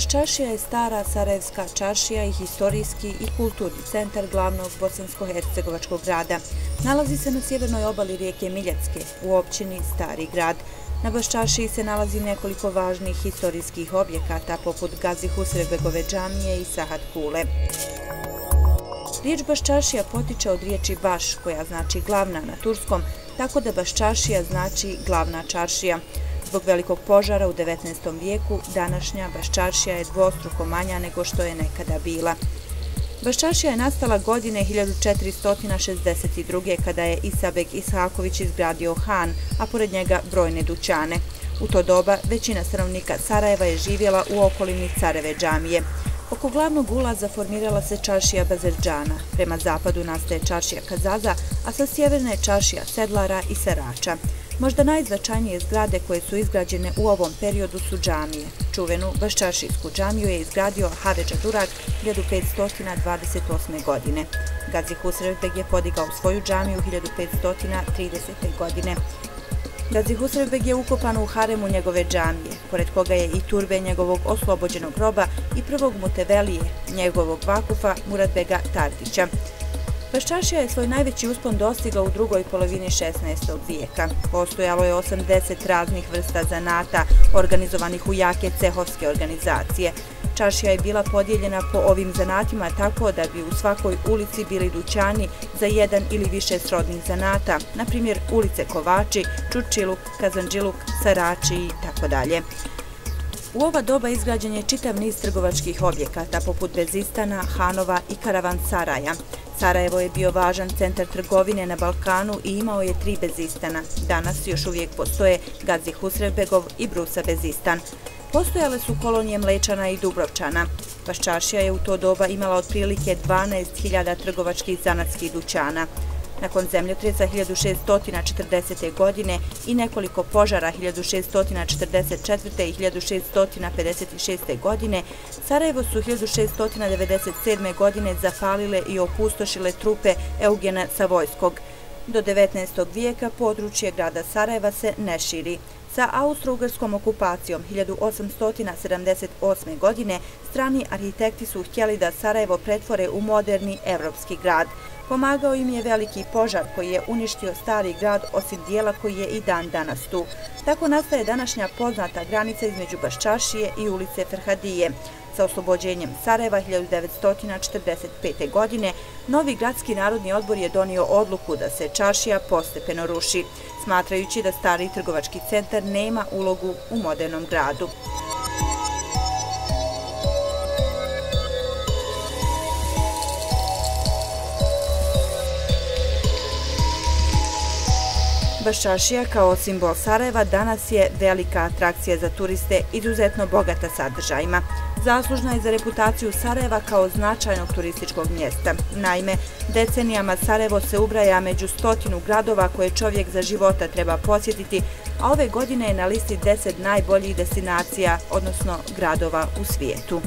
Baščašija je stara Sarajevska čašija i historijski i kulturni centar glavnog bosansko-hercegovačkog grada. Nalazi se na sjevernoj obali rijeke Miljacke, u općini Stari grad. Na Baščašiji se nalazi nekoliko važnih historijskih objekata, poput Gazi Husrebegove džamije i Sahat Kule. Riječ Baščašija potiče od riječi Baš, koja znači glavna na turskom, tako da Baščašija znači glavna čaršija. Zbog velikog požara u 19. vijeku, današnja Baščaršija je dvostruko manja nego što je nekada bila. Baščaršija je nastala godine 1462. kada je Isabek Ishaković izgradio Han, a pored njega brojne dućane. U to doba većina stanovnika Sarajeva je živjela u okolini Careve džamije. Oko glavnog ulaza formirala se čaršija Bazerđana. Prema zapadu nastaje čaršija Kazaza, a sa sjeverne čaršija Sedlara i Serača. Možda najznačajnije zgrade koje su izgrađene u ovom periodu su džamije. Čuvenu Baščaršijsku džamiju je izgradio Haveđa Durak 1528. godine. Gazi Husrevbeg je podigao svoju džamiju 1530. godine. Gazi Husrevbeg je ukopan u haremu njegove džamije, pored koga je i turbe njegovog oslobođenog roba i prvog mutevelije, njegovog vakufa Muradbega Tardića. Paščašija je svoj najveći uspon dostigao u drugoj polovini 16. vijeka. Postojalo je 80 raznih vrsta zanata organizovanih u jake cehovske organizacije. Čašija je bila podijeljena po ovim zanatima tako da bi u svakoj ulici bili dućani za jedan ili više srodnih zanata, na primjer ulice Kovači, Čučiluk, Kazanđiluk, Sarači i tako dalje. U ova doba izgrađen je čitav niz trgovačkih objekata poput Bezistana, Hanova i Karavan Saraja. Sarajevo je bio važan centar trgovine na Balkanu i imao je tri Bezistana. Danas još uvijek postoje Gazi Husrevbegov i Brusa Bezistan. Postojale su kolonije Mlečana i Dubrovčana. Paščaršija je u to doba imala otprilike 12.000 trgovačkih zanatskih dućana. Nakon zemljotresa 1640. godine i nekoliko požara 1644. i 1656. godine, Sarajevo su 1697. godine zapalile i opustošile trupe Eugena Savojskog. Do 19. vijeka područje grada Sarajeva se ne širi. Sa austro-ugarskom okupacijom 1878. godine strani arhitekti su htjeli da Sarajevo pretvore u moderni evropski grad. Pomagao im je veliki požar koji je uništio stari grad osim dijela koji je i dan danas tu. Tako nastaje današnja poznata granica između Baščašije i ulice Ferhadije. Sa oslobođenjem Sarajeva 1945. godine, Novi gradski narodni odbor je donio odluku da se Čašija postepeno ruši, smatrajući da stari trgovački centar nema ulogu u modernom gradu. Baščašija kao simbol Sarajeva danas je velika atrakcija za turiste izuzetno bogata sadržajima. Zaslužna je za reputaciju Sarajeva kao značajnog turističkog mjesta. Naime, decenijama Sarajevo se ubraja među stotinu gradova koje čovjek za života treba posjetiti, a ove godine je na listi deset najboljih destinacija, odnosno gradova u svijetu.